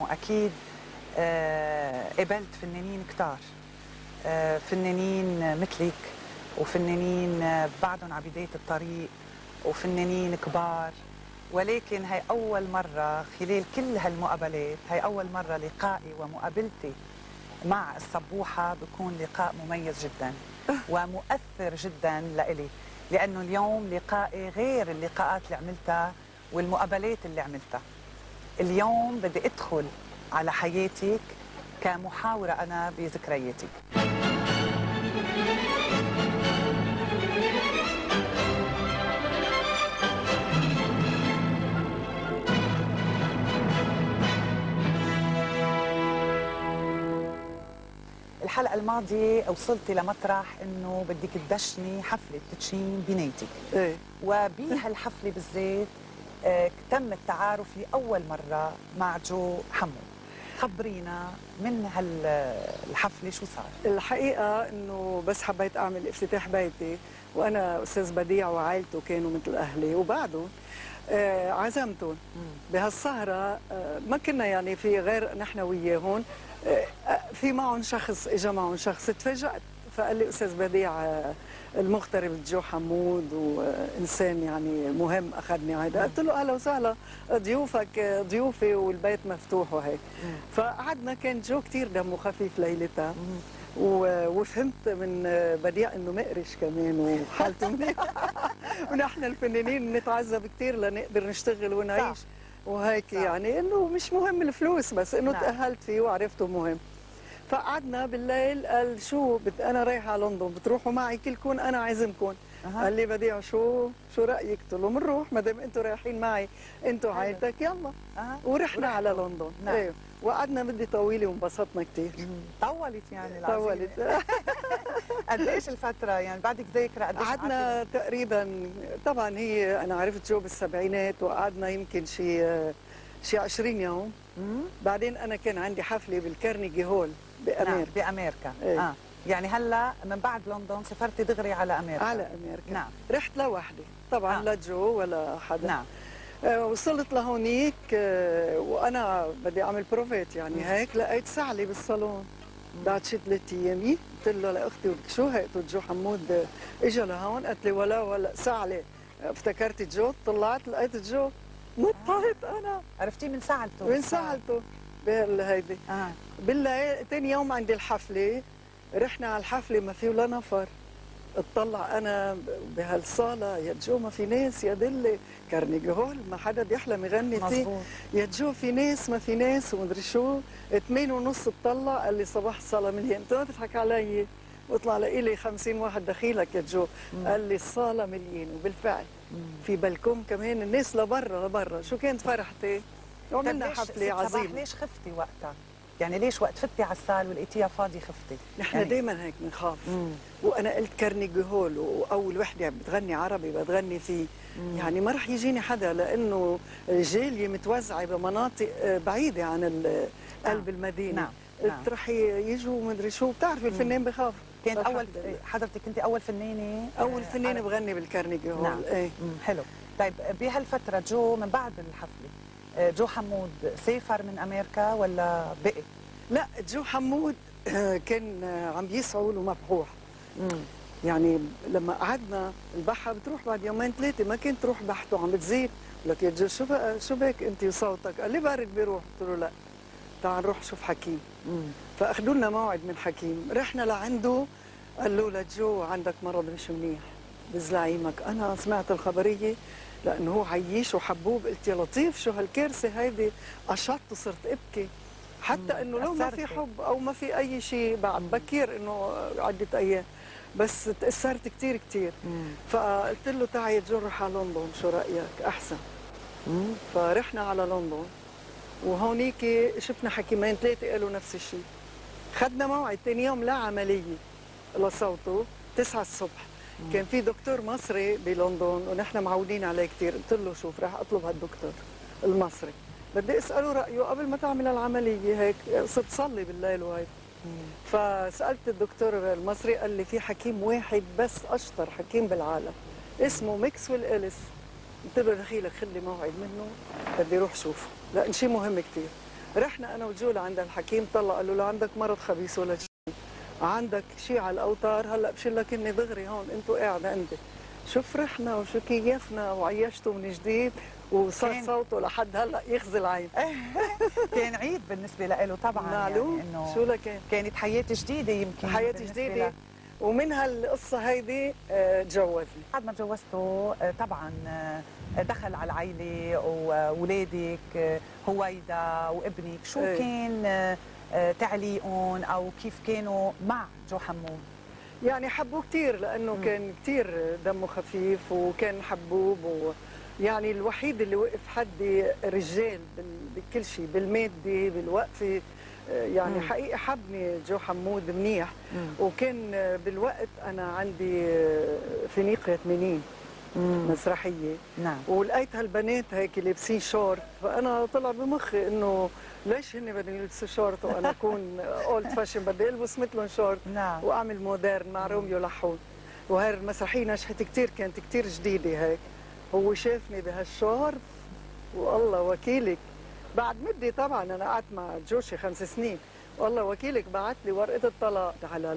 أكيد آه، قابلت فنانين كتار آه، فنانين مثلك وفنانين آه، بعدهم على بداية الطريق وفنانين كبار. ولكن هي أول مرة خلال كل هالمقابلات هي أول مرة لقائي ومقابلتي مع الصبوحة بكون لقاء مميز جدا ومؤثر جدا لإلي. لأنه اليوم لقائي غير اللقاءات اللي عملتها والمقابلات اللي عملتها. اليوم بدي أدخل على حياتك كمحاورة أنا بذكرياتك الحلقة الماضية وصلتي لمطرح إنه بدك تدشني حفلة تدشين بنيتك إيه. وبهالحفلة بالذات تم التعارف لأول مرة مع جو حمو. خبرينا من هالحفلة شو صار؟ الحقيقة إنه بس حبيت أعمل افتتاح بيتي وأنا أستاذ بديع وعائلته كانوا مثل أهلي وبعدهم آه عزمتهم. بهالسهرة آه ما كنا يعني في غير نحن وياهم آه آه، في معهم شخص اجى معهم شخص تفاجأت. فقال لي أستاذ بديع المغترب جو حمود وإنسان يعني مهم أخذني هيدا. قلت له أهلا وسهلا ضيوفك ضيوفي والبيت مفتوح وهيك. فقعدنا كان جو كتير دمه خفيف ليلتها. وفهمت من بديع إنه مقرش كمان وحالته. منيحه ونحن الفنانين بنتعذب كتير لنقدر نشتغل ونعيش صح. وهيك صح. يعني إنه مش مهم الفلوس بس إنه نعم. تأهلت فيه وعرفته مهم. فقعدنا بالليل قال شو بت... أنا رايحه على لندن بتروحوا معي كلكم أنا عازمكم. أها. قال لي بديع شو شو رأيك؟ قلت له بنروح ما دام أنتم رايحين معي أنتم. عائلتك يلا. أه؟ ورحنا على لندن. نعم. أيوه وقعدنا مدة طويلة وانبسطنا كثير طولت يعني العزيمة. طولت. قديش الفترة؟ يعني بعدك ذاكرة قديش قعدنا تقريبا طبعا هي أنا عرفت جو بالسبعينات وقعدنا يمكن شي شي 20 يوم. مم؟ بعدين أنا كان عندي حفلة بالكارنيجي هول. نعم بامريكا إيه. آه. يعني هلا من بعد لندن سافرتي دغري على أمريكا على أمريكا نعم. رحت لوحدي طبعا آه. لا جو ولا حدا. نعم. آه، وصلت لهونيك آه، وأنا بدي أعمل profit يعني مم. هيك. لقيت سعلي بالصالون. بعد شي ثلاث أيام قلت له لأختي شو هيك؟ جو حمود. آه، اجى لهون. قالت لي ولا ولا. سعلي افتكرت جو. طلعت لقيت جو. نطيت أنا. عرفتي من ساعته وين سالته بهالهيدي آه. بالليل تاني يوم عند الحفلة رحنا على الحفلة ما في ولا نفر. اطلع أنا بهالصالة يا جو ما في ناس يا دلي كارنيجي هول ما حدا بيحلم يغني فيه. يا جو في ناس ما في ناس ومدري شو. ثمانية ونص اطلع قال لي صباح الصالة مليان قلت له ما تضحك علي. واطلع لي 50 واحد دخيلك يا جو. قال لي الصالة مليان وبالفعل في بلكم كمان الناس لبرا لبرا. شو كانت فرحتي؟ حفلة صباح عظيمة ليش خفتي وقتها؟ يعني ليش وقت فتي على السال ولقيتيها فاضي خفتي؟ نحن يعني- دائما هيك بنخاف مم. وأنا قلت كارنيجي هول وأول وحدة بتغني عربي بتغني فيه يعني ما رح يجيني حدا لأنه الجالية متوزعة بمناطق بعيدة عن ال- قلب نعم. المدينة نعم. قلت نعم. رح يجوا مدري شو بتعرفي الفنان بخاف كانت لله. حضرتك كنت أول فنانة أول فنانة. بغني بالكارنيجي هول نعم. إيه مم، حلو طيب بهالفترة جو من بعد الحفلة آه، جو حمود سافر من أمريكا ولا بقي؟ لا جو حمود آه، كان آه، عم بيسعوا له مبحوح. مم. يعني لما قعدنا البحة بتروح بعد يومين ثلاثة ما كنت تروح بحته عم بتزيد. لك يا جو شو بقى شو بك أنت وصوتك؟ قال لي برد بيروح. قلت له لا. تعال نروح شوف حكيم. فأخذوا لنا موعد من حكيم. رحنا لعنده قال له لجو عندك مرض مش منيح. بزلعيمك أنا سمعت الخبرية لأنه هو عيش وحبوب قلت يا لطيف شو هالكارثة هيدي؟ قشطت وصرت إبكي. حتى إنه لو ما في. حب أو ما في أي شيء بعد بكير إنه عده أيام بس تأثرت كثير كثير. فقلت له تعي نروح على لندن شو رأيك؟ أحسن. مم. فرحنا على لندن. وهونيك شفنا حكيمين ثلاثة قالوا نفس الشيء خدنا موعد ثاني يوم لا عملية. لصوته 9 الصبح. كان في دكتور مصري بلندن ونحن معودين عليه كثير قلت له شوف رح أطلب هالدكتور المصري. بدي أسأله رأيه قبل ما تعمل العملية هيك. صرت صلي بالليل وهيك. فسألت الدكتور المصري قال لي في حكيم واحد بس أشطر حكيم بالعالم. اسمه ميكسويل إليس. قلت له دخيلك خلي موعد منه بدي أروح شوفه. لأن شيء مهم كثير رحنا أنا وجول عند الحكيم طلع قال له لا عندك مرض خبيث ولا شيء. عندك شيء على الأوتار؟ هلأ بشيل لك إني دغري هون أنتوا قاعدة انت شو فرحنا وشو كيفنا وعيشته من جديد وصار كان- صوته لحد هلأ يخزي العين كان عيد بالنسبة له طبعا معلوم؟ يعني إنه شو لكان كانت حياة جديدة يمكن حياة جديدة. ومن هالقصة هيدي آه، تجوزني بعد ما تجوزته آه، طبعا آه، دخل على العائله واولادك هويدا وابنك. شو إيه. كان تعليقهم أو كيف كانوا مع جو حمود يعني حبوه كثير لأنه مم. كان كثير دمه خفيف وكان حبوب و يعني الوحيد اللي وقف حدي رجال بكل شيء بالمادة بالوقفة. آه، يعني مم. حقيقة حبني جو حمود منيح. وكان آه، بالوقت أنا عندي آه، فينيقيا 80 مسرحية. نعم. ولقيت هالبنات هيك لابسين شورت فأنا طلع بمخي إنه ليش هن بدهم يلبسوا شورت وأنا أكون old fashion بدي ألبس مثلهم شورت نعم. وأعمل modern مع روميو لحون وهي المسرحيه نجحت كثير كانت كثير جديدة هيك. هو شافني بهالشورت والله وكيلك. بعد مدة طبعا أنا قعدت مع جوشي خمس سنين. والله وكيلك بعت لي ورقة الطلاق على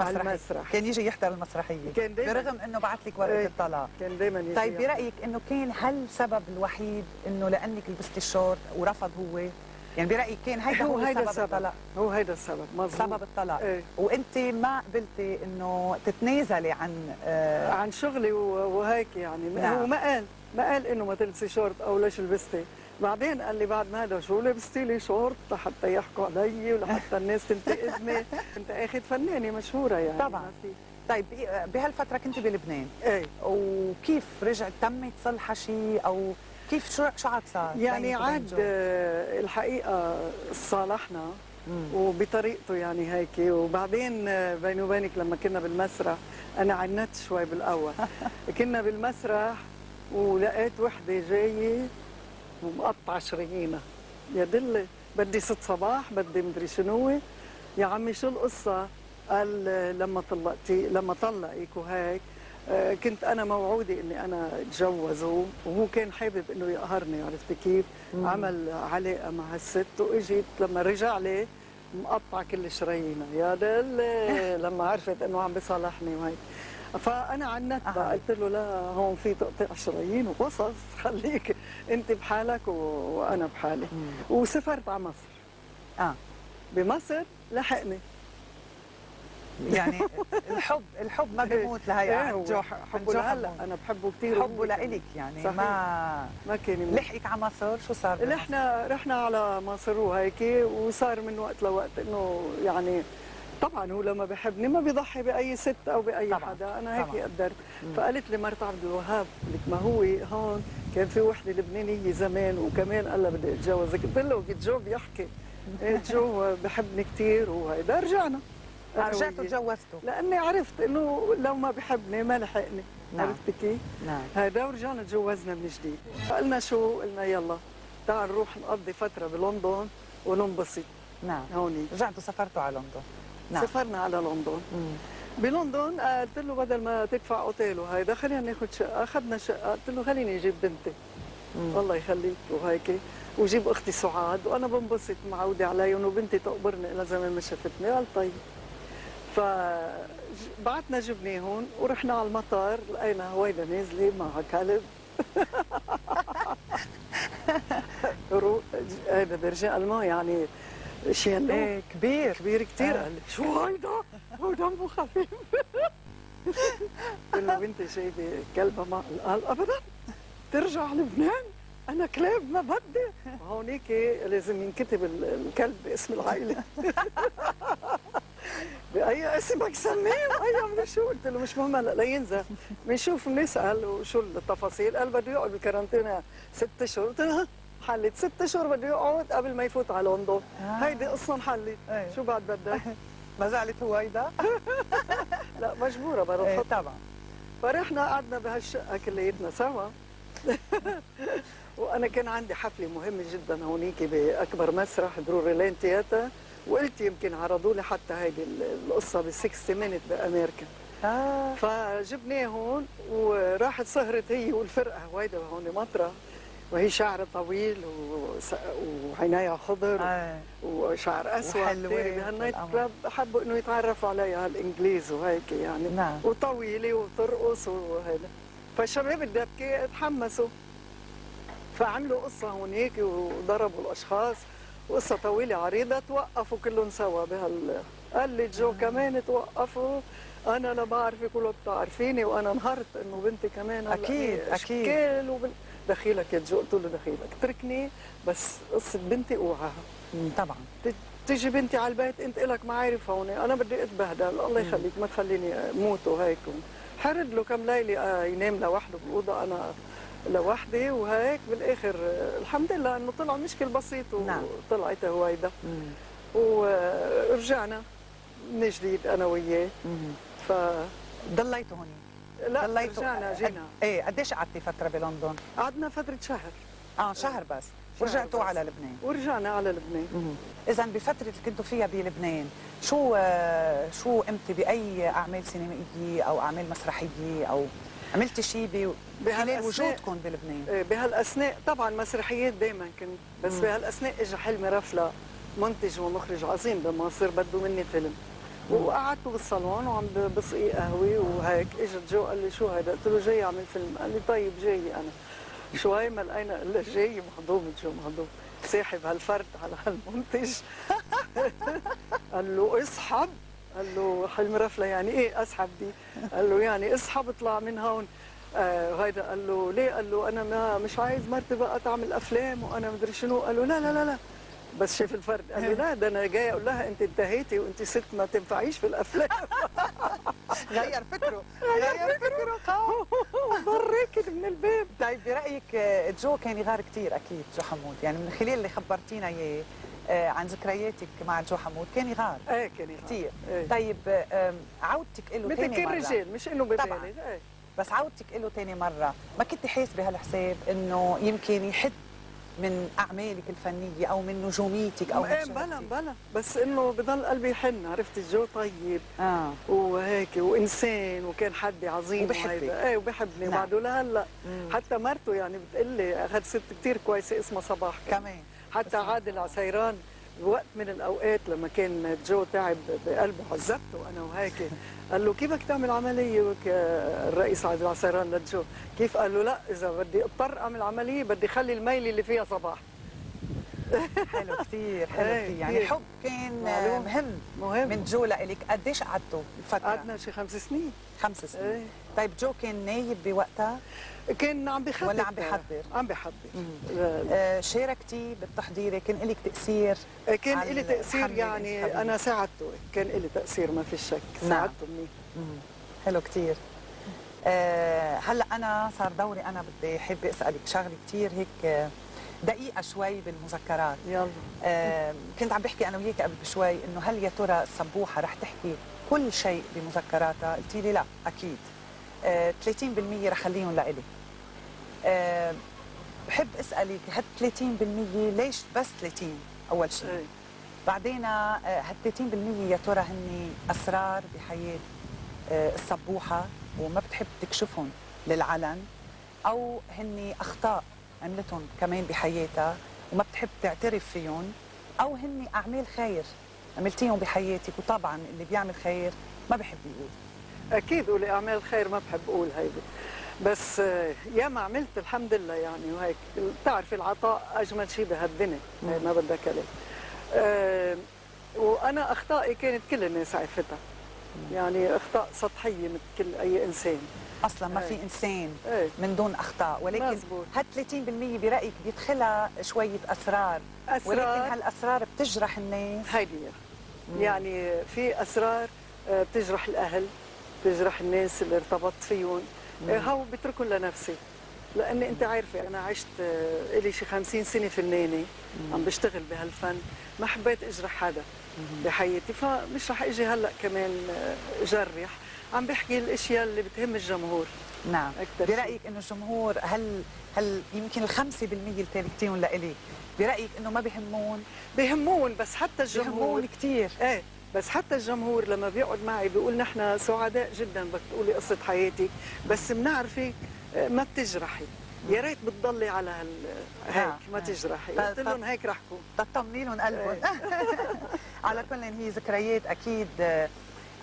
على. المسرح. كان يجي يحضر المسرحية. كان دايما. برغم إنه بعت لك ورقة إيه. الطلاق. كان دائما يجي طيب. برأيك إنه كان هل السبب الوحيد إنه لأنك لبستي الشورت ورفض هو؟ يعني برأيك كان هيدا هو هو هيدا سبب السبب. الطلاق؟ هو هيدا السبب مظبوط. سبب الطلاق. إيه. وأنت ما قبلتي إنه تتنازلي عن آه عن شغلي وهيك يعني. نعم. هو ما قال ما قال إنه ما تلبسي شورت أو ليش لبستي. بعدين قال لي بعد ما هذا شو لبستي لي شورت لحتى يحكوا علي ولحتى الناس تنتقدني انت اخذ فنانه مشهورة يعني. طبعاً. طيب بهالفترة كنت بلبنان. إيه. وكيف رجعت؟ تمت صلحه شيء أو كيف شو شو عاد صار؟ يعني عاد الحقيقة صالحنا. وبطريقته يعني هيك. وبعدين بيني وبينك لما كنا بالمسرح أنا عنت شوي بالأول. كنا بالمسرح ولقيت وحدة جاية ومقطعه شرايينها يا دلة بدي ست صباح بدي مدري شنو يا عمي شو القصة؟ قال لما طلقتي لما طلقك وهيك آه، كنت أنا موعودة إني أنا اتجوزه وهو كان حابب إنه يقهرني عرفتي كيف؟ مم. عمل علاقه مع الست واجيت لما رجع لي مقطع كل شرايينها يا دلة لما عرفت إنه عم بيصالحني وهيك. فأنا عنت قلت له لا هون في تقطيع شرايين وقصص خليك أنت بحالك. وأنا بحالي مم. وسافرت على مصر آه بمصر لحقني يعني الحب الحب ما بيموت لهي إيه عن هو جو حبه لهلأ. أنا بحبه كثير حبه لإلك يعني صحيح. ما ما كان. لحقك على مصر شو صار؟ رحنا رحنا على مصر وهيك وصار من وقت لوقت إنه يعني طبعا هو لما بحبني ما بيضحي بأي ست أو بأي طبعاً، حدا أنا هيك. قدرت. فقالت لي مرت عبد الوهاب لك ما هو هون؟ كان في وحدة لبنانية زمان وكمان قال لها بدي اتجوزك قلت له جو بيحكي؟ إيه جو بحبني كثير وهيدا رجعنا. أنا رجعتوا وياه. تجوزتوا؟ لأني عرفت إنه لو ما بحبني ما لحقني. نعم. عرفت كيف؟ نعم. هيدا ورجعنا تجوزنا من جديد. قلنا شو؟ قلنا يلا تعال نروح نقضي فترة بلندن وننبسط. نعم. هوني. رجعتوا سافرتوا على لندن؟ نعم. سافرنا على لندن. مم. بلندن قلت له بدل ما تدفع أوتيل وهيدا خلينا ناخذ شقة. أخذنا شقة. قلت له خليني أجيب بنتي. مم. الله يخليك وهيك. وجيب أختي سعاد. وأنا بنبسط معودة عليهم وبنتي تقبرني إلى زمان ما شافتني. قال طيب. ف بعتنا جبناهم ورحنا على المطار. لقينا هويدا نازلة معها كلب. هذا برجع الماء يعني شيان له إيه كبير كبير كثير آه. قال لي شو هيدا؟ هو دمه خفيف. قلت له بنتي شايفة كلبة مع قال ابدا. ترجع لبنان؟ أنا كلاب ما بدي. هونيك لازم ينكتب ال- الكلب باسم العائلة. بأي اسم بدك سميه وأي مدري شو؟ قلت له مش مهم هلأ لينزل بنشوف بنسأل وشو التفاصيل؟ قال بده يقعد بالكارنتينا ست اشهر قلت له حلت. ست اشهر بده يقعد قبل ما يفوت على لندن. آه. هيدي قصه انحلت إيه. شو بعد بدك؟ ما زعلت هويدا؟ لا مجبورة بدها إيه طبعا. فرحنا قعدنا بهالشقه كلياتنا سوا. وأنا كان عندي حفلة مهمة جدا هونيك بأكبر مسرح Drury Lane Theatre وقلت يمكن عرضوا لي حتى هيدي ال- القصة ب 60 Minutes بأمريكا. آه. فجبناه هون وراحت سهرت هي والفرقة هويدا هون مطرح. وهي شعر طويل وعينيها خضر آه. وشعر أسود كتير. بهالنايت والقمر. كلاب حبوا إنه يتعرفوا عليها الإنجليز وهيك يعني نعم. وطويلة وترقص وهذا فالشباب الدبكه تحمسوا فعملوا قصة هونيك وضربوا الأشخاص وقصه طويلة عريضة توقفوا كلهم سوا بهال قال لي جو كمان توقفوا أنا لا بعرفك ولا بتعرفيني وأنا انهرت إنه بنتي كمان أكيد. اشكال وبال... دخيلك يا جو قلت له دخيلك اتركني بس قصة بنتي أوعى. مم، طبعا. تيجي بنتي على البيت أنت إلك معارف هون. أنا بدي أتبهدل. الله يخليك ما تخليني أموت وهيك. حرد له كم ليلة آه، ينام لوحده بالأوضة. أنا لوحدي وهيك بالآخر. الحمد لله إنه طلع مشكل بسيط نعم. وطلعت هويدا. ورجعنا من جديد أنا وياه. ف ضليتوا هون. لا رجعنا جينا. إيه قديش قعدتي فترة بلندن؟ قعدنا فترة شهر. آه شهر بس. ورجعتوا. على لبنان. ورجعنا على لبنان. اذا بفترة اللي كنتوا فيها بلبنان شو آه، شو قمتي بأي أعمال سينمائية أو أعمال مسرحية أو عملتي شيء خلال وجودكم بلبنان؟ إيه، بهالأثناء طبعا مسرحيات دائما كنت بس. بهالأثناء اجى حلمي رفله منتج ومخرج عظيم بمصر بده مني فيلم. وقعدت بالصالون وعم بسقي قهوة وهيك اجى جو قال لي شو هذا قلت له جاي اعمل فيلم. قال لي طيب جاي أنا. شوي ما لقينا؟ له جاي مهضوم. جو مهضوم؟ ساحب هالفرد على هالمنتج. قال له اسحب. قال له حلمي رفلة يعني إيه أسحب دي؟ قال له يعني اسحب اطلع من هون. آه هيدا. قال له ليه؟ قال له أنا ما مش عايز مرتي بقى تعمل أفلام وأنا مدري شنو. قال له لا لا لا لا. بس شاف الفرد قال له لا ده أنا جاي أقول لها أنت انتهيتي وأنت ست ما تنفعيش في الأفلام. غير فكره غير فكره. قام ضريك من الباب. طيب برأيك آه، جو كان يغار كثير أكيد جو حمود. يعني من خلال اللي خبرتينا إياه آه، عن ذكرياتك مع جو حمود كان يغار إيه كان يغار. كثير إيه. طيب آه، عودتك له مثل ثاني كل مرة؟ رجال مش إنه طبعاً. ببالي إيه. بس عودتك له ثاني مرة. ما كنت حاس بهالحساب إنه يمكن يحد من أعمالك الفنية أو من نجوميتك أو إيه بلا؟ بلا بس إنه بضل قلبي يحن عرفت جو طيب آه وهيك وإنسان وكان حد عظيم وبحبك. إيه وبحبني نعم. بعده لهلأ. حتى مرته يعني بتقول لي أخذ ست كثير كويسة اسمها صباح كمان حتى عادل عسيران بوقت من الأوقات لما كان جو تعب بقلبه عذبته أنا وهيك قال له كيف بدك تعمل عملية؟ الرئيس عادل عسيران لجو كيف؟ قال له لا إذا بدي أضطر أعمل عملية بدي خلي الميله اللي فيها صباح. حلو كثير حلو إيه، كثير يعني. الحب كان معلوم. مهم مهم. من جو لإلك قديش قعدتوا الفترة؟ قعدنا شي خمس سنين. خمس سنين. إيه. طيب جو كان نايب بوقتها؟ كان عم بيحضر ولا عم بيحضر؟ عم بيحضر آه شاركتي بالتحضير؟ كان لك تأثير كان على لي تأثير يعني الانتخابية. أنا ساعدته. كان لي تأثير ما في شك. نعم. ساعدته منيح. حلو كثير آه هلأ أنا صار دوري أنا بدي حابه أسألك شغلة كثير هيك آه، دقيقة شوي بالمذكرات. يلا. آه كنت عم بحكي أنا وياك قبل بشوي إنه هل يا ترى السبوحه رح تحكي كل شيء بمذكراتها؟ قلتي لي لا أكيد. آه 30% رح خليهم لإلي. آه بحب أسألك هال 30% ليش بس 30 أول شيء؟ إيه. بعدين آه، هال 30% يا ترى هن أسرار بحياة آه، السبوحه وما بتحب تكشفهم للعلن؟ أو هن أخطاء عملتهم كمان بحياتها وما بتحب تعترف فيهم أو هن اعمال خير. عملتيهم بحياتك وطبعا اللي بيعمل خير ما بحب يقول. أكيد قولي اعمال خير ما بحب أقول هيدي. بس آه، يا ما عملت الحمد لله يعني وهيك. بتعرفي العطاء أجمل شيء بهالدنيا ما بدها كلام آه، وأنا أخطائي كانت كل الناس عرفتها. يعني أخطاء سطحية مثل كل أي إنسان. أصلا ما في إيه. إنسان إيه. من دون أخطاء ولكن. هال 30% برأيك بيدخلها شوية أسرار؟ ولكن اسرار هالأسرار بتجرح الناس؟ هيدي هي. يعني في أسرار آه، بتجرح الأهل بتجرح الناس اللي ارتبطت فيهم. هو بتركهم لنفسي. لاني أنت عارفة أنا عشت آه، لي شي 50 سنة فنانه عم بشتغل بهالفن ما حبيت أجرح حدا بحياتي. فمش رح إجي هلأ كمان آه، جرح عم بحكي الأشياء اللي بتهم الجمهور. نعم. شيء. برأيك إنه الجمهور هل هل يمكن ال 5% اللي تاركتيهم لإلي؟ برأيك إنه ما بهمون؟ بهمون بس حتى الجمهور. بهمون كثير إيه بس حتى الجمهور لما بيقعد معي بيقول نحن سعداء جدا بدك تقولي قصة حياتك بس بنعرفك آه، ما بتجرحي. يا ريت بتضلي على هال هيك نعم، ما. تجرحي قلت لهم هيك رح كون تطمني لهم قلبهم على كل هي ذكريات أكيد آه،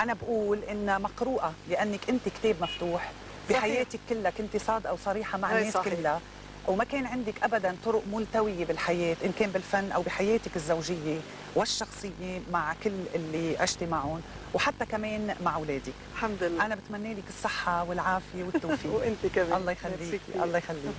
أنا بقول إنها مقروءة لأنك أنت كتاب مفتوح. بحياتك كلها كنت صادقة وصريحة مع هاي الناس. كلها وما كان عندك ابدا طرق ملتوية بالحياة إن كان بالفن أو بحياتك الزوجية والشخصية مع كل اللي عشتي معهم وحتى كمان مع أولادك. الحمد لله. أنا بتمنى لك الصحة والعافية والتوفيق. وأنت كمان. الله يخليك. الله يخليك.